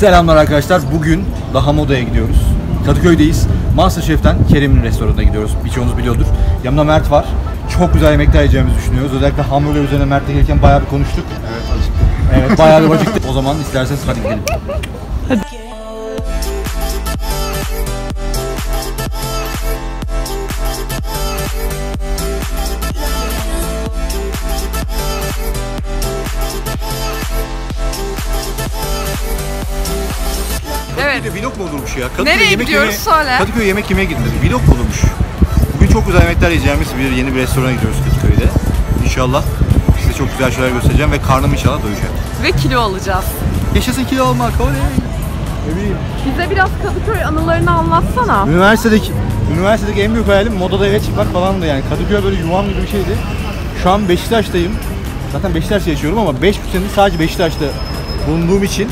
Selamlar arkadaşlar. Bugün Daha Moda'ya gidiyoruz. Kadıköy'deyiz. Masterchef'ten Kerem'in restoranına gidiyoruz. Birçoğunuz biliyordur. Yanımda Mert var. Çok güzel yemekler yiyeceğimizi düşünüyoruz. Özellikle hamburger üzerine Mert'le gelirken bayağı bir konuştuk. Evet acıktık. Evet bayağı bir acıktık. o zaman isterseniz hadi gidelim. Evet. Bir de vlog mu olurmuş ya? Kadıköy Nereye yemek gidiyoruz? yemeye- Söyle. Kadıköy yemek yemeye gidilir. Vlog mu olurmuş? Bugün çok güzel yemekler yiyeceğimiz bir yeni bir restorana gidiyoruz Kadıköy'de. İnşallah size çok güzel şeyler göstereceğim ve karnım inşallah doyacak. Ve kilo alacağız. Yaşasın kilo almak, oley! Ne bileyim. Bize biraz Kadıköy anılarını anlatsana. Üniversitedeki, üniversitedeki en büyük hayalim modada eve çıkmak falandı yani. Kadıköy böyle yuvam gibi bir şeydi. Şu an Beşiktaş'tayım. Zaten Beşiktaş'ta yaşıyorum ama 5,5 senedir sadece Beşiktaş'ta bulunduğum için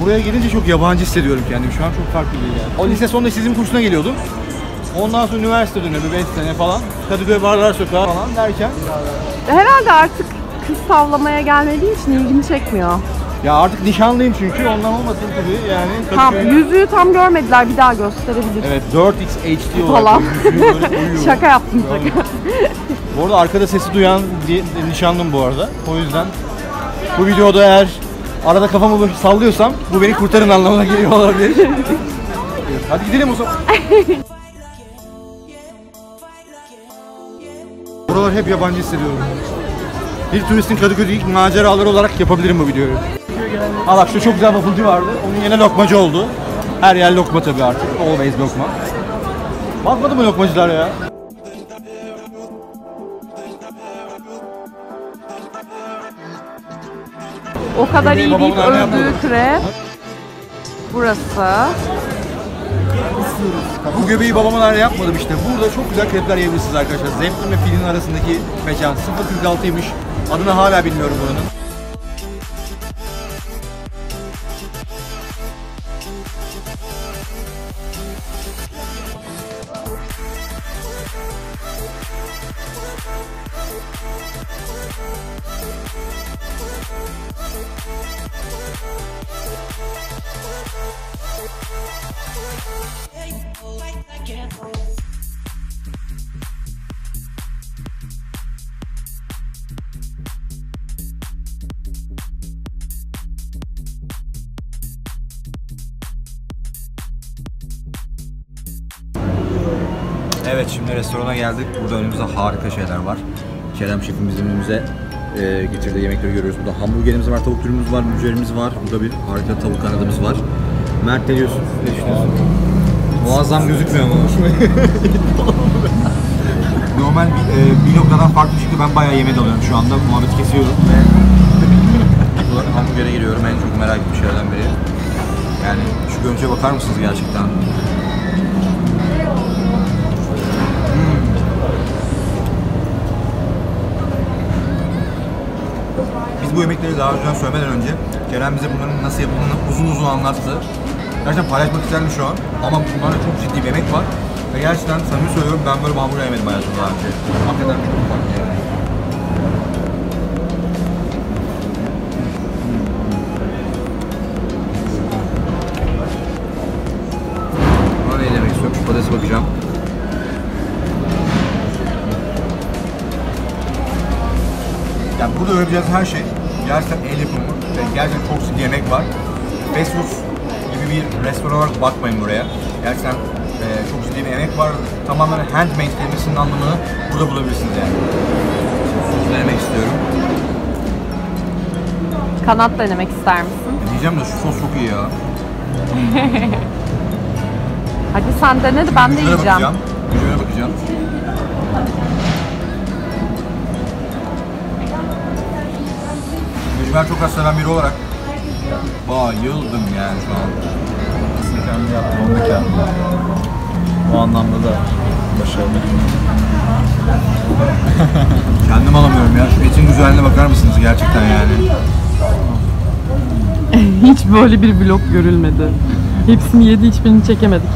buraya gelince çok yabancı hissediyorum kendimi. Şu an çok farklı bir yer. O lise sonunda sizin kursuna geliyordum. Ondan sonra üniversite dönemi 5 sene falan. Kadıköy Barlar Sokağı falan derken Herhalde artık kız tavlamaya gelmediği için ilgimi çekmiyor. ya artık nişanlıyım çünkü ondan olmasın tabii yani Tam yüzüğü tam görmediler bir daha gösterebilir. Evet 4x HD olarak Falan. Şaka yaptım şaka. Bu arada arkada sesi duyan nişanlım bu arada. O yüzden bu videoda eğer arada kafamı böyle sallıyorsam bu beni kurtarın anlamına geliyor olabilir. Hadi gidelim o zaman. Buralar hep yabancı hissediyorum. Bir turistin Kadıköy'de ilk maceraları olarak yapabilirim bu videoyu. Ha bak şu çok güzel wafflecı vardı. Onun yine lokmacı oldu. Her yer lokma tabii artık. Always lokma. Bakmadı mı lokmacılar ya? O kadar iyi deyip yapmadı. krep. Burası. Bu göbeği babamın hala yapmadım işte. Burada çok güzel krepler yiyebilirsiniz arkadaşlar. Zemplin ve Filin arasındaki mekan. 046'ymış. Adını hala bilmiyorum buranın. Evet şimdi restorana geldik. Burada önümüzde harika şeyler var. Kerem şefimizin önümüze e, getirdiği yemekleri görüyoruz. Burada hamburgerimiz var, tavuk dürümümüz var, mücverimiz var. Burada bir harika tavuk kanadımız var. Mert ne diyorsun? Ne düşünüyorsun? Muazzam gözükmüyor ama. Normal bir, e, bir noktadan farklı şekilde ben bayağı yemek alıyorum şu anda. Muhabbeti kesiyorum ve Buradan hamburgere giriyorum. En çok merak ettiğim şeylerden biri. Yani şu görüntüye bakar mısınız gerçekten? Biz bu yemekleri daha önceden söylemeden önce Kerem bize bunların nasıl yapıldığını uzun uzun anlattı. Gerçekten paylaşmak isterdim şu an ama bunlarda çok ciddi bir yemek var. Ve gerçekten samimi söylüyorum ben böyle hamburger yemedim hayatımda daha önce. Hakikaten çok farklı yani. Bakacağım. Yani burada öğrenebileceğiniz her şey gerçekten el yapımı ve gerçekten çok ciddi yemek var. Fast food gibi bir restoran olarak bakmayın buraya. Gerçekten e, çok ciddi bir emek var. Tamamen handmade kelimesinin anlamını burada bulabilirsiniz yani. Sosu denemek istiyorum. Kanat denemek ister misin? E, diyeceğim de şu sos çok iyi ya. Hadi sen dene de ben de yiyeceğim. bakacağım. Mücvere bakacağım. Mücver çok az seven biri olarak bayıldım yani şu an. Aslında kendi yaptım, onu da kendi yaptım. O anlamda da başarılı. Kendim alamıyorum ya. Şu etin güzelliğine bakar mısınız gerçekten yani. Hiç böyle bir vlog görülmedi. Hepsini yedi, hiçbirini çekemedik.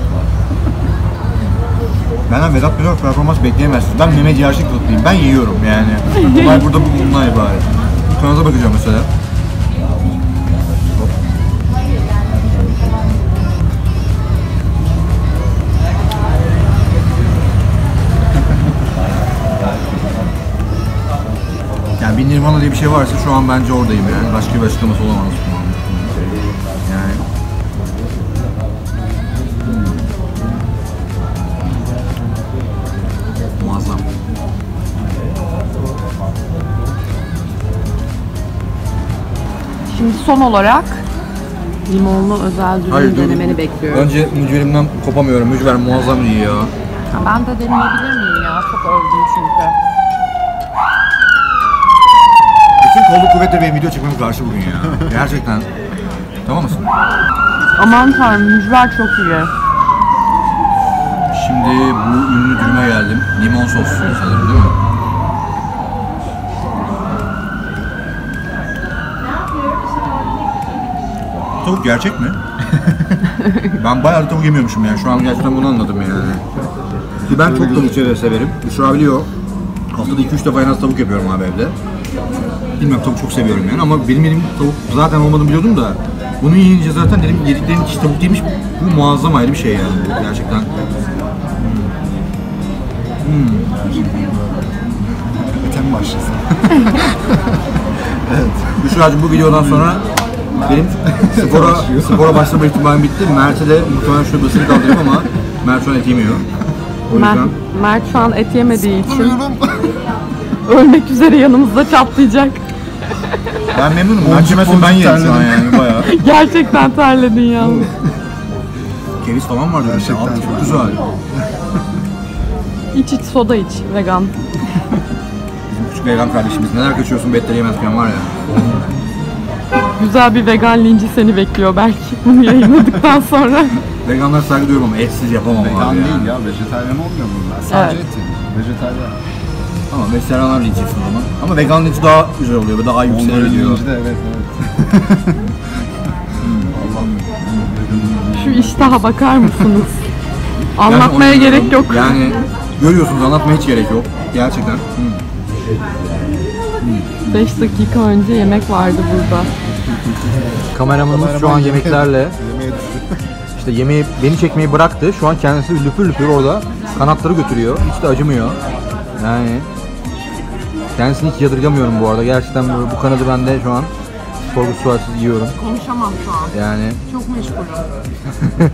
Benden Vedat Milor performans bekleyemezsiniz. Ben meme ciğerçik tutluyum. Ben yiyorum yani. Olay burada bundan ibaret kanada bakacağım mesela. Yani bir Nirvana diye bir şey varsa şu an bence oradayım yani. Başka bir açıklaması olamaz bunun. Şimdi son olarak limonlu özel dürüm Hayır, dur. denemeni bekliyorum. Önce mücverimden kopamıyorum. Mücver muazzam iyi ya. Ha, Ben de deneyebilir miyim ya? Çok övdüm çünkü. Bütün kolluk kuvvetleri benim video çekmeme karşı bugün ya. Gerçekten. Tamam mısın? Aman tanrım mücver çok iyi. Şimdi bu ünlü dürüme geldim. Limon soslu sanırım değil mi? Tavuk gerçek mi? ben bayağı tavuk yemiyormuşum yani. Şu an gerçekten bunu anladım yani. Ki ben çok tavuk sever- severim. Büşra biliyor. Haftada 2-3 defa en az tavuk yapıyorum abi evde. Bilmiyorum tavuk çok seviyorum yani ama benim yediğim tavuk zaten olmadığını biliyordum da bunu yiyince zaten dedim yediklerim hiç tavuk değilmiş. Bu muazzam ayrı bir şey yani bu gerçekten. Sen başlasın. Büşra'cığım bu videodan sonra benim spora, spora başlama ihtimalim bitti. Mert'e de muhtemelen şu basını kaldırayım ama Mert şu an et yemiyor. O Mert, yüzden Mert şu an et yemediği için ölmek üzere yanımızda çatlayacak. ben memnunum. Mert yemezse ben yerim şu an yani bayağı. Gerçekten terledin yalnız. Keviz falan var diyorsun. Gerçekten Abi çok çok güzel. İç iç soda iç vegan. Küçük vegan kardeşimiz neler kaçıyorsun betleri yemezken var ya. Güzel bir vegan linci seni bekliyor belki bunu yayınladıktan sonra. Veganlara saygı duyuyorum ama etsiz yapamam Vegan abi değil ya. ya, vejetaryen olmuyor bunlar. Sadece Evet. et yiyor. Vejetaryen. Ama vejetaryenler linç yesin o zaman. Ama vegan linç daha güzel oluyor ve daha Onların yükselebiliyor. linci de evet evet. Şu iştaha bakar mısınız? Yani Anlatmaya onu gerek yok. Yani görüyorsunuz anlatmaya hiç gerek yok. Gerçekten. 5 dakika önce yemek vardı burada. Kameramanımız şu an yemeklerle Yemeğe işte yemeği beni çekmeyi bıraktı. Şu an kendisi lüpür lüpür orada kanatları götürüyor. Hiç de acımıyor. Yani kendisini hiç yadırgamıyorum bu arada. Gerçekten bu, bu kanadı ben de şu an sorgusuz sualsiz yiyorum. Konuşamam şu an. Yani Çok meşgulüm.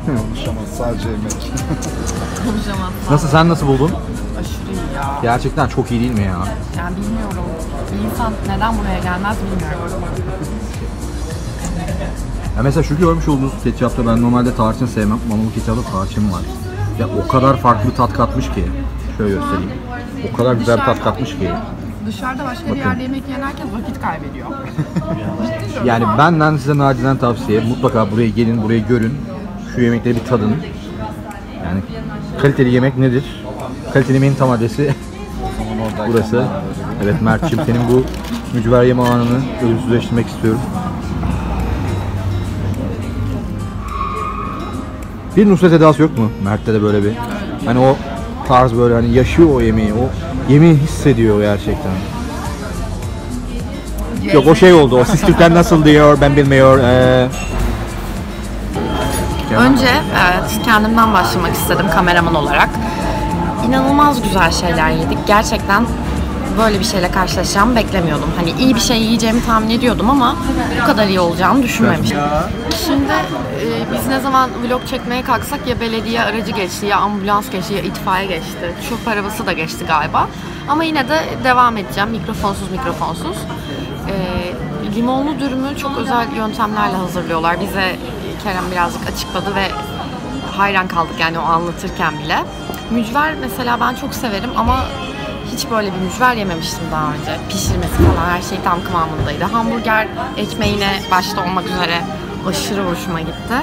Konuşamaz sadece yemek. Konuşamam. nasıl sen nasıl buldun? Aşırı iyi ya. Gerçekten çok iyi değil mi ya? Yani bilmiyorum. Bir insan neden buraya gelmez bilmiyorum. Ya mesela şu görmüş olduğunuz ketçapta ben normalde tarçın sevmem ama bu ketçapta tarçın var. Ya o kadar farklı tat katmış ki. Şöyle göstereyim. O kadar güzel tat katmış ki. Dışarıda başka bir yerde yemek yiyen herkes vakit kaybediyor. Yani benden size nacizden tavsiye mutlaka buraya gelin, burayı görün. Şu yemekleri bir tadın. Yani kaliteli yemek nedir? Kaliteli yemeğin tam adresi burası. Evet Mert'ciğim senin bu mücver yeme anını ölümsüzleştirmek istiyorum. Bir Nusret edası yok mu Mert'te de böyle bir? Hani o tarz böyle hani yaşıyor o yemeği, o yemeği hissediyor gerçekten. Yok o şey oldu. O siz Türkler nasıl diyor ben bilmiyor. Ee, Önce evet kendimden başlamak istedim kameraman olarak. İnanılmaz güzel şeyler yedik. Gerçekten böyle bir şeyle karşılaşacağımı beklemiyordum. Hani iyi bir şey yiyeceğimi tahmin ediyordum ama bu kadar iyi olacağını düşünmemiştim. Şimdi e, biz ne zaman vlog çekmeye kalksak ya belediye aracı geçti ya ambulans geçti ya itfaiye geçti. Çöp arabası da geçti galiba. Ama yine de devam edeceğim mikrofonsuz mikrofonsuz. E, limonlu dürümü çok özel yöntemlerle hazırlıyorlar. Bize Kerem birazcık açıkladı ve hayran kaldık yani o anlatırken bile. Mücver mesela ben çok severim ama hiç böyle bir mücver yememiştim daha önce. Pişirmesi falan her şey tam kıvamındaydı. Hamburger ekmeğine başta olmak üzere aşırı hoşuma gitti.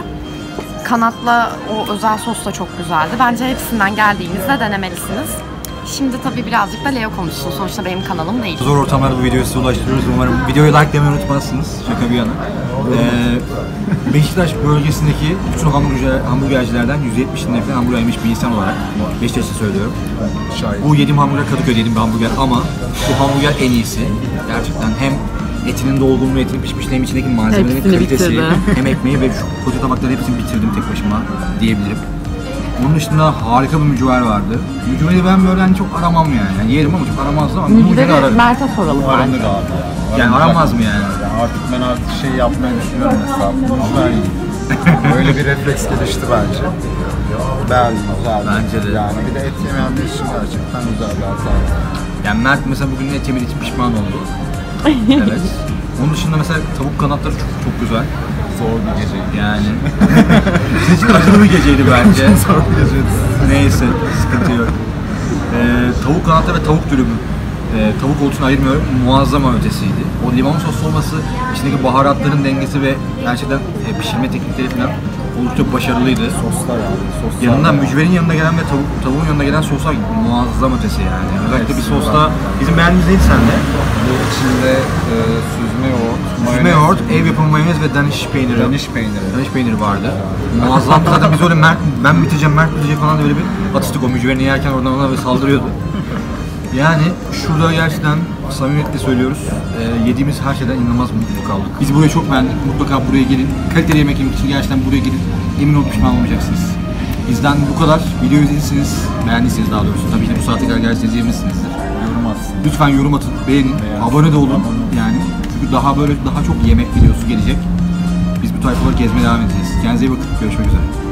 Kanatla o özel sos da çok güzeldi. Bence hepsinden geldiğinizde denemelisiniz. Şimdi tabii birazcık da Leo konuşsun. Sonuçta benim kanalım değil. Zor ortamlarda bu videoyu size ulaştırıyoruz. Umarım videoyu like demeyi unutmazsınız. Şaka bir yana. Ee, Beşiktaş bölgesindeki bütün hamburger, hamburgercilerden %70'inde falan hamburger yemiş bir insan olarak Beşiktaş'ı söylüyorum. Şahit. Bu yediğim hamburger Kadıköy'de yediğim bir hamburger ama bu hamburger en iyisi. Gerçekten hem etinin dolgunluğu, etinin pişmişliği hem içindeki malzemelerin Hepsini kalitesi, bitirdi. hem ekmeği ve şu koca tabakları hepsini bitirdim tek başıma diyebilirim. Onun dışında harika bir mücver vardı. Mücveri ben böyle hani çok aramam yani. yani yerim ama çok aramazdım ama mücveri ararım. Mert'e soralım Aranır bence. abi. Yani aranmaz mı yani? Yani artık ben artık şey yapmayı düşünüyorum mesela. Mücver yiyeyim. Öyle bir refleks gelişti bence. Beğendim güzel. Bence de. Yani bir de et yemeyenler için gerçekten güzel bir alternatif. Yani Mert mesela bugün et yemediği için pişman oldu. evet. Onun dışında mesela tavuk kanatları çok çok güzel. Zor bir geceydi. Yani acılı bir geceydi bence. Zor bir geceydi. Neyse sıkıntı yok. Ee, tavuk kanatları ve tavuk dürümü. Ee, tavuk olsun ayırmıyorum. Muazzam ötesiydi. O limon soslu olması, içindeki baharatların dengesi ve gerçekten e, pişirme teknikleri falan oldukça başarılıydı. Soslar abi. Soslar. Yanından mücverin yanında gelen ve tavuk, tavuğun yanında gelen soslar muazzam ötesi yani. Özellikle bir sosta bizim beğendiğimiz neydi sende? Bu içinde süzme yoğurt, Süzme mayonez, yoğurt, ev yapımı mayonez ve Danish peyniri. Daniş peyniri. Danish peyniri vardı. Muazzam. Zaten biz öyle Mert, ben biteceğim, Mert bitecek falan öyle bir atıştık o mücverini yerken oradan ona böyle saldırıyordu. Yani şurada gerçekten samimiyetle söylüyoruz. e, yediğimiz her şeyden inanılmaz mutlu kaldık. Biz burayı çok beğendik. Mutlaka buraya gelin. Kaliteli yemek yemek için gerçekten buraya gelin. Emin olun pişman olmayacaksınız. Bizden bu kadar. Videoyu izlediyseniz, beğendiyseniz daha doğrusu. Tabii ki bu saate kadar gelirseniz yemişsinizdir. Lütfen yorum atın, beğenin, Beğen. abone de olun. Yani çünkü daha böyle daha çok yemek videosu gelecek. Biz bu tayfaları gezmeye devam edeceğiz. Kendinize iyi bakın. Görüşmek üzere.